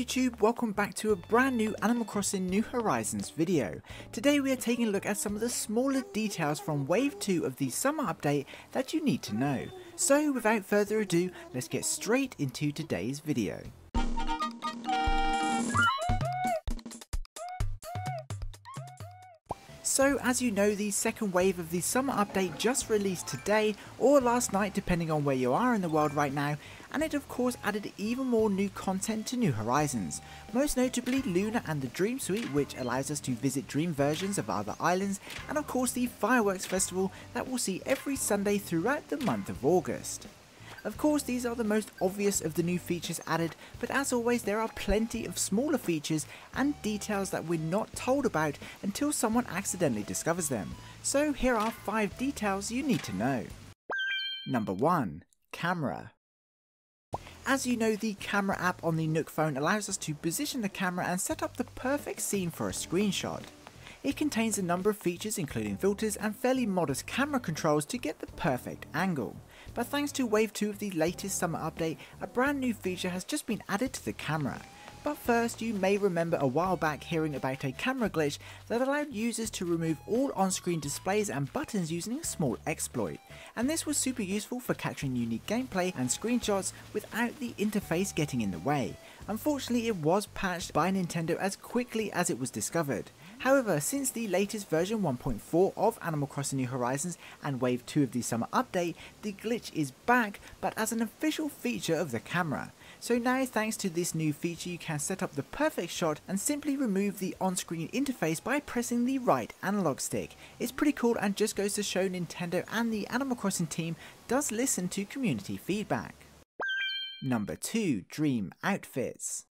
YouTube, welcome back to a brand new Animal Crossing New Horizons video. Today we are taking a look at some of the smaller details from Wave 2 of the summer update that you need to know. So without further ado, let's get straight into today's video. So as you know the second wave of the summer update just released today or last night depending on where you are in the world right now. And it of course added even more new content to New Horizons, most notably Luna and the Dream Suite which allows us to visit dream versions of other islands. And of course the Fireworks Festival that we'll see every Sunday throughout the month of August. Of course these are the most obvious of the new features added, but as always there are plenty of smaller features and details that we're not told about until someone accidentally discovers them. So here are 5 details you need to know. Number 1. Camera as you know, the camera app on the Nook phone allows us to position the camera and set up the perfect scene for a screenshot. It contains a number of features including filters and fairly modest camera controls to get the perfect angle but thanks to Wave 2 of the latest summer update, a brand new feature has just been added to the camera. But first, you may remember a while back hearing about a camera glitch that allowed users to remove all on-screen displays and buttons using a small exploit, and this was super useful for capturing unique gameplay and screenshots without the interface getting in the way. Unfortunately, it was patched by Nintendo as quickly as it was discovered. However, since the latest version 1.4 of Animal Crossing New Horizons and Wave 2 of the summer update, the glitch is back but as an official feature of the camera. So now thanks to this new feature you can set up the perfect shot and simply remove the on-screen interface by pressing the right analog stick. It's pretty cool and just goes to show Nintendo and the Animal Crossing team does listen to community feedback. Number 2 Dream Outfits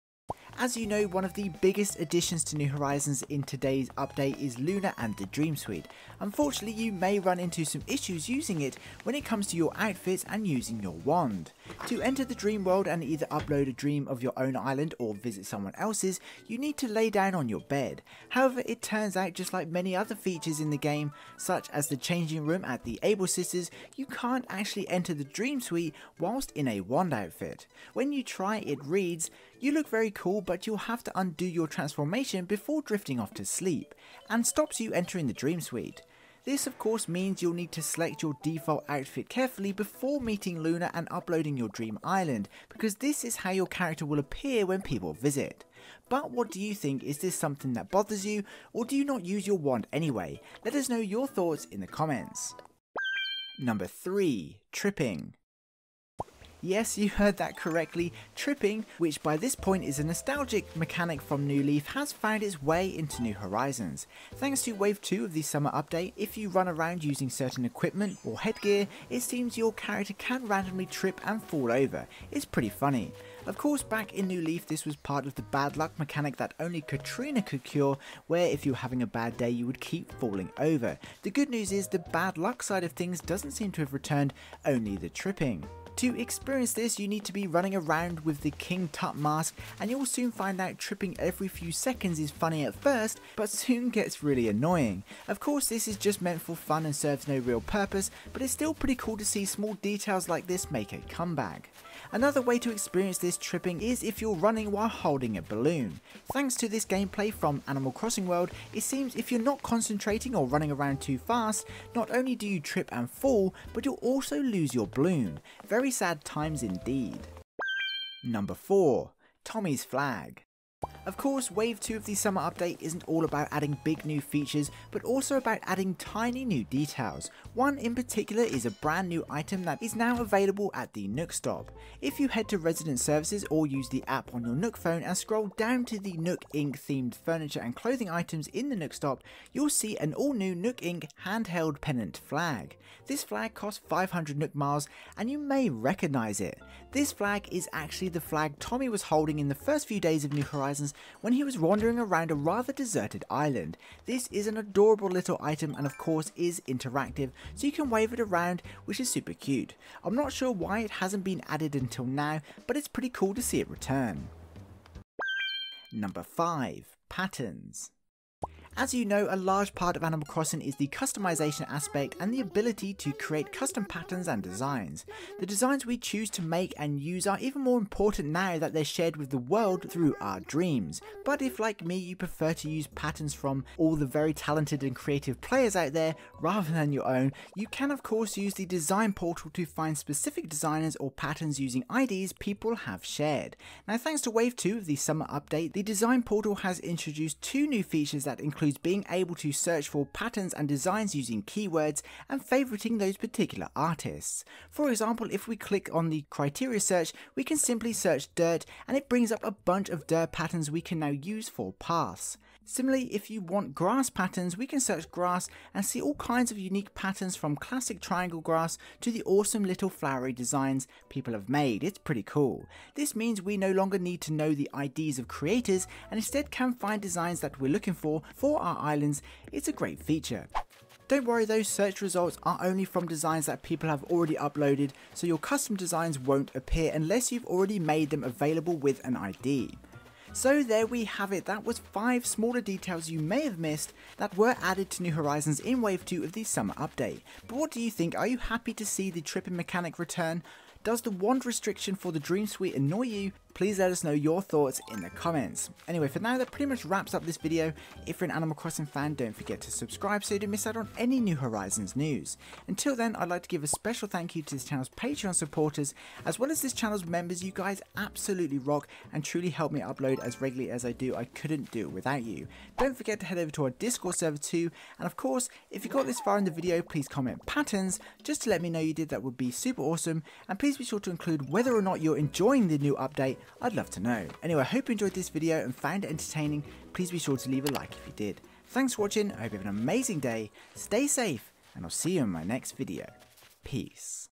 as you know, one of the biggest additions to New Horizons in today's update is Luna and the Dream Suite. Unfortunately, you may run into some issues using it when it comes to your outfits and using your wand. To enter the dream world and either upload a dream of your own island or visit someone else's, you need to lay down on your bed. However, it turns out just like many other features in the game, such as the changing room at the Able Sisters, you can't actually enter the Dream Suite whilst in a wand outfit. When you try it reads, you look very cool but you'll have to undo your transformation before drifting off to sleep, and stops you entering the Dream Suite. This of course means you'll need to select your default outfit carefully before meeting Luna and uploading your dream island, because this is how your character will appear when people visit. But what do you think, is this something that bothers you, or do you not use your wand anyway? Let us know your thoughts in the comments. Number 3. Tripping Yes, you heard that correctly. Tripping, which by this point is a nostalgic mechanic from New Leaf, has found its way into New Horizons. Thanks to Wave 2 of the summer update, if you run around using certain equipment or headgear, it seems your character can randomly trip and fall over. It's pretty funny. Of course, back in New Leaf, this was part of the bad luck mechanic that only Katrina could cure, where if you were having a bad day, you would keep falling over. The good news is the bad luck side of things doesn't seem to have returned, only the tripping. To experience this, you need to be running around with the King Tut mask, and you'll soon find out tripping every few seconds is funny at first, but soon gets really annoying. Of course, this is just meant for fun and serves no real purpose, but it's still pretty cool to see small details like this make a comeback. Another way to experience this tripping is if you're running while holding a balloon. Thanks to this gameplay from Animal Crossing World, it seems if you're not concentrating or running around too fast, not only do you trip and fall, but you'll also lose your balloon. Very sad times indeed. Number 4. Tommy's Flag of course, Wave 2 of the summer update isn't all about adding big new features, but also about adding tiny new details. One in particular is a brand new item that is now available at the Nook Stop. If you head to Resident Services or use the app on your Nook phone and scroll down to the Nook Inc themed furniture and clothing items in the Nook Stop, you'll see an all new Nook Inc handheld pennant flag. This flag costs 500 Nook Miles and you may recognise it. This flag is actually the flag Tommy was holding in the first few days of New Horizons when he was wandering around a rather deserted island. This is an adorable little item and of course is interactive so you can wave it around which is super cute. I'm not sure why it hasn't been added until now but it's pretty cool to see it return. Number 5. Patterns As you know, a large part of Animal Crossing is the customization aspect and the ability to create custom patterns and designs. The designs we choose to make and use are even more important now that they're shared with the world through our dreams. But if like me you prefer to use patterns from all the very talented and creative players out there rather than your own, you can of course use the design portal to find specific designers or patterns using IDs people have shared. Now thanks to Wave 2 of the summer update, the design portal has introduced two new features that include includes being able to search for patterns and designs using keywords and favoriting those particular artists. For example, if we click on the criteria search, we can simply search dirt and it brings up a bunch of dirt patterns we can now use for paths. Similarly, if you want grass patterns, we can search grass and see all kinds of unique patterns from classic triangle grass to the awesome little flowery designs people have made. It's pretty cool. This means we no longer need to know the IDs of creators and instead can find designs that we're looking for for our islands. It's a great feature. Don't worry those search results are only from designs that people have already uploaded, so your custom designs won't appear unless you've already made them available with an ID. So there we have it, that was 5 smaller details you may have missed that were added to New Horizons in Wave 2 of the summer update. But what do you think, are you happy to see the tripping mechanic return? Does the wand restriction for the Dream Suite annoy you? Please let us know your thoughts in the comments. Anyway, for now, that pretty much wraps up this video. If you're an Animal Crossing fan, don't forget to subscribe so you don't miss out on any New Horizons news. Until then, I'd like to give a special thank you to this channel's Patreon supporters, as well as this channel's members. You guys absolutely rock and truly help me upload as regularly as I do. I couldn't do it without you. Don't forget to head over to our Discord server too, and of course, if you got this far in the video, please comment patterns, just to let me know you did. That would be super awesome. And please be sure to include whether or not you're enjoying the new update I'd love to know. Anyway, I hope you enjoyed this video and found it entertaining. Please be sure to leave a like if you did. Thanks for watching, I hope you have an amazing day, stay safe, and I'll see you in my next video. Peace.